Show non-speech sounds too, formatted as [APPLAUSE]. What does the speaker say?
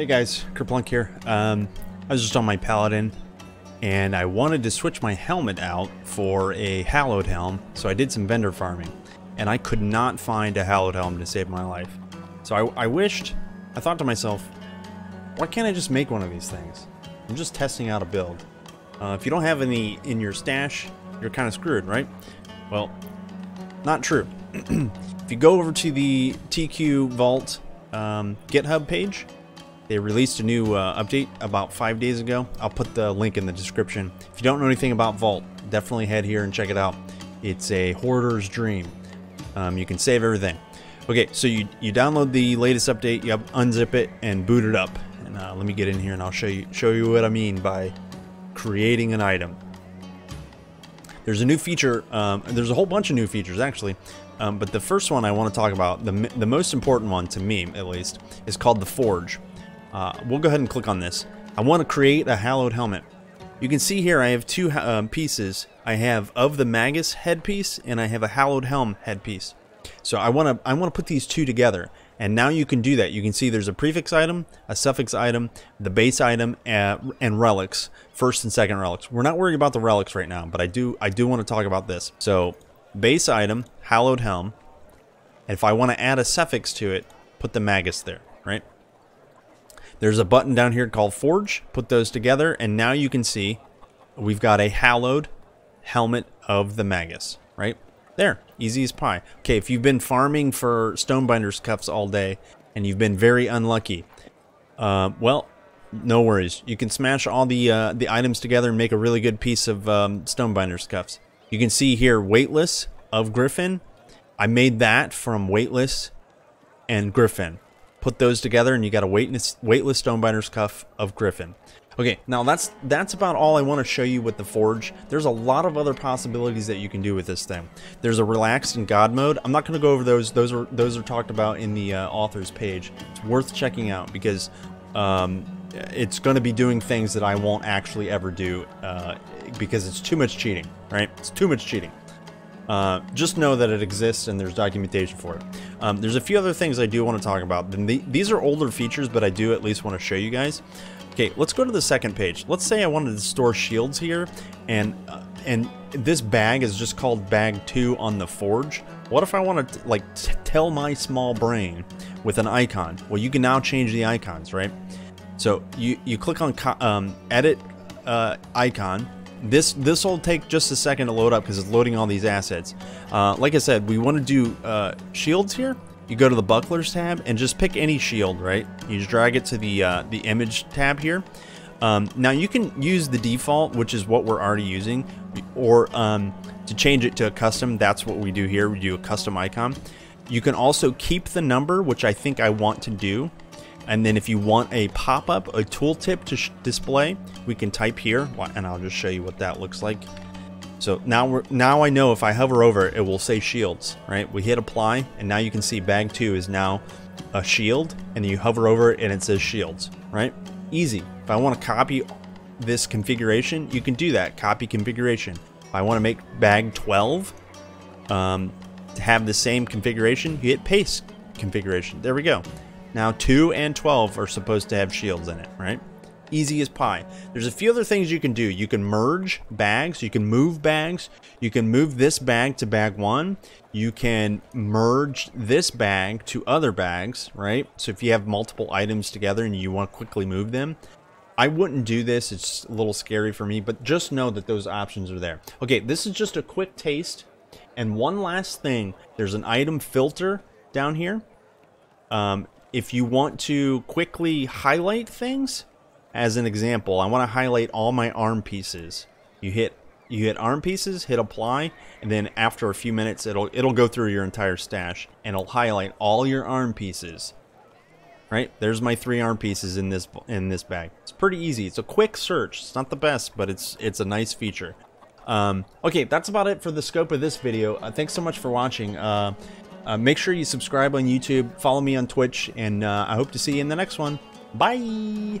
Hey guys, Kerplunk here. Um, I was just on my Paladin, and I wanted to switch my helmet out for a hallowed helm, so I did some vendor farming, and I could not find a hallowed helm to save my life. So I, I wished, I thought to myself, why can't I just make one of these things? I'm just testing out a build. Uh, if you don't have any in your stash, you're kind of screwed, right? Well, not true. [CLEARS THROAT] if you go over to the TQ Vault um, GitHub page, they released a new uh, update about five days ago. I'll put the link in the description. If you don't know anything about Vault, definitely head here and check it out. It's a hoarder's dream. Um, you can save everything. Okay, so you, you download the latest update, you unzip it, and boot it up. And uh, let me get in here and I'll show you show you what I mean by creating an item. There's a new feature. Um, there's a whole bunch of new features actually, um, but the first one I want to talk about, the the most important one to me at least, is called the Forge. Uh, we'll go ahead and click on this. I want to create a hallowed helmet. You can see here I have two um, pieces. I have of the Magus headpiece and I have a hallowed helm headpiece. So I want to I want to put these two together. And now you can do that. You can see there's a prefix item, a suffix item, the base item, uh, and relics, first and second relics. We're not worried about the relics right now, but I do I do want to talk about this. So base item, hallowed helm. And if I want to add a suffix to it, put the Magus there, right? There's a button down here called Forge. Put those together, and now you can see we've got a hallowed helmet of the Magus, right? There, easy as pie. Okay, if you've been farming for Stonebinder's cuffs all day, and you've been very unlucky, uh, well, no worries. You can smash all the uh, the items together and make a really good piece of um, Stonebinder's cuffs. You can see here, weightless of Griffin. I made that from weightless and Griffin put those together and you got a weightless, weightless Stonebinder's cuff of Griffin. Okay, now that's that's about all I want to show you with the Forge. There's a lot of other possibilities that you can do with this thing. There's a relaxed and God mode. I'm not going to go over those. Those are those are talked about in the uh, author's page. It's worth checking out because um, it's going to be doing things that I won't actually ever do uh, because it's too much cheating. Right? It's too much cheating. Uh, just know that it exists and there's documentation for it. Um, there's a few other things I do want to talk about. These are older features, but I do at least want to show you guys. Okay, let's go to the second page. Let's say I wanted to store shields here, and uh, and this bag is just called bag 2 on the forge. What if I want to like tell my small brain with an icon? Well, you can now change the icons, right? So you, you click on um, edit uh, icon, this this will take just a second to load up because it's loading all these assets. Uh, like I said, we want to do uh, shields here. You go to the bucklers tab and just pick any shield, right? You just drag it to the uh, the image tab here. Um, now you can use the default, which is what we're already using, or um, to change it to a custom. That's what we do here. We do a custom icon. You can also keep the number, which I think I want to do. And then if you want a pop-up, a tooltip to display, we can type here, and I'll just show you what that looks like. So now we're, now I know if I hover over it, it will say shields, right? We hit apply, and now you can see bag two is now a shield, and you hover over it and it says shields, right? Easy. If I want to copy this configuration, you can do that, copy configuration. If I want to make bag 12 um, to have the same configuration, you hit paste configuration. There we go. Now 2 and 12 are supposed to have shields in it, right? Easy as pie. There's a few other things you can do. You can merge bags, you can move bags, you can move this bag to bag 1, you can merge this bag to other bags, right? So if you have multiple items together and you want to quickly move them, I wouldn't do this. It's a little scary for me, but just know that those options are there. Okay, this is just a quick taste. And one last thing, there's an item filter down here. Um, if you want to quickly highlight things, as an example, I want to highlight all my arm pieces. You hit you hit arm pieces, hit apply, and then after a few minutes it'll it'll go through your entire stash and it'll highlight all your arm pieces. Right? There's my three arm pieces in this in this bag. It's pretty easy. It's a quick search. It's not the best, but it's it's a nice feature. Um, okay, that's about it for the scope of this video. Uh, thanks so much for watching. Uh, uh, make sure you subscribe on YouTube, follow me on Twitch, and uh, I hope to see you in the next one. Bye!